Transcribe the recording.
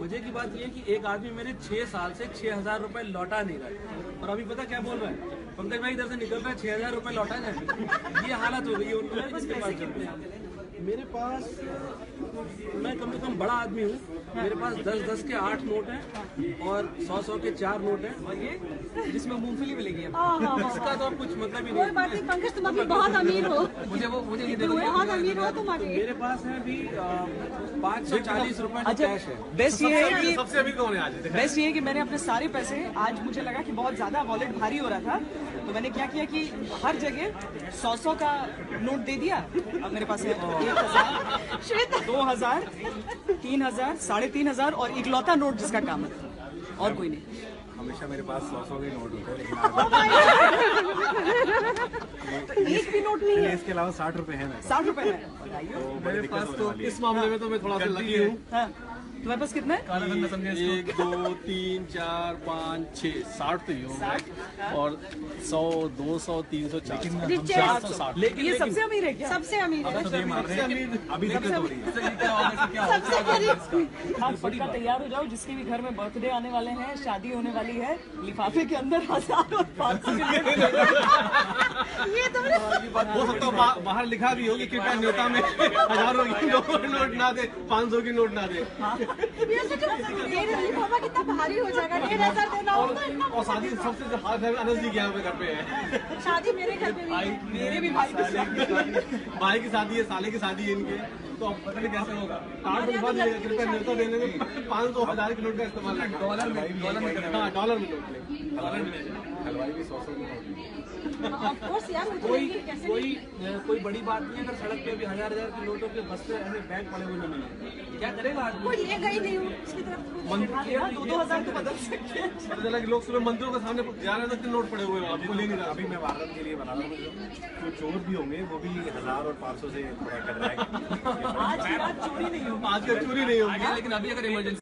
मज़े की बात यह है कि एक आदमी मेरे छह साल से छह हज़ार रुपए लौटा नहीं रहा है। और अभी पता क्या बोल रहा है? पंकज भाई इधर से निकल रहा है, छह हज़ार रुपए लौटा जाए ये हालत हो गई है उनको। मेरे पास मैं कम से कम बड़ा आदमी हूँ। मेरे पास दस दस के आठ नोट हैं और सौ सौ के चार नोट हैं। और ये जिसमें मूंगफली मिलेगी हाँ, हाँ, हाँ। इसका तो कुछ मतलब ही कोई बात नहीं नहीं पंकज तुम अभी बहुत अमीर हो। मुझे वो मुझे ये दे बहुत अमीर हो तुम अभी। मेरे पास है अभी पाँच सौ चालीस रुपए अच्छा कैश है। बेस्ट ये है कि सबसे अभी कौन है आज? बेस्ट ये है कि मैंने अपने सारे पैसे आज मुझे लगा कि बहुत ज़्यादा वॉलेट भारी हो रहा था तो मैंने क्या किया कि हर जगह सौ सौ का नोट दे दिया। अब मेरे पास है एक हज़ार। श्वेता दो हज़ार तीन हज़ार साढ़े तीन हज़ार और इकलौता नोट जिसका काम है। और कोई नहीं। हमेशा मेरे पास सौ सौ के नोट होते हैं लेकिन Oh! एक भी नोट नहीं है। इसके अलावा साठ रुपए हैं साठ रुपए हैं। बताइए मेरे पास तो इस मामले में तो मैं थोड़ा सा लकी हूँ। हाँ। तुम्हारे पास कितना है? एक दो तीन चार पाँच छः साठ तो ये हो गए। और सौ दो सौ तीन सौ चार सौ। साठ। ये सबसे अमीर है क्या? सबसे अमीर है। अभी हो। है गरीब आप पक्का तैयार हो जाओ जिसके भी घर में बर्थडे आने वाले हैं शादी होने वाली है लिफाफे के अंदर हज़ार और पाँच सौ ये तुमने हो सकता है। बाहर लिखा भी होगी कि कृपया न्योता में हज़ारों की नोट नोट ना दे पाँच सौ की नोट ना दे। ये सोचो कितना भारी हो जाएगा डेढ़ हज़ार देना होगा और शादी सबसे हाथ है अनस जी के यहाँ पे घर पे है। शादी मेरे घर पे भी मेरे भी भाई की शादी भाई की शादी है साले की शादी है इनके। तो अब पता नहीं कैसे होगा। कार्ड बनवा कृपया न्योता देने में पाँच सौ हज़ार की नोट का इस्तेमाल डॉलर में डॉलर में हाँ डॉलर में। डॉलर में हलवाई भी सौ सौ तो कोई कोई कोई बड़ी बात नहीं है अगर सड़क पे अभी हज़ार हज़ार के नोटों के बस्ते ऐसे बैग पड़े हुए न मिले क्या करेगा आदमी? कोई ले गई नहीं हूँ उसकी तरफ़ हाँ, दो दो हज़ार तो बदल सकते हैं। पता चला कि लोग सुबह मंदिरों के सामने जा रहे थे कि नोट पड़े हुए हैं आपको अभी मैं वारदात के लिए बना रहा हूँ जो चोर भी होंगे वो भी हज़ार और पाँच सौ से थोड़ा कर रहा है। आज चोरी नहीं होगी। आज का चोरी नहीं होगी। लेकिन अभी अगर इमरजेंसी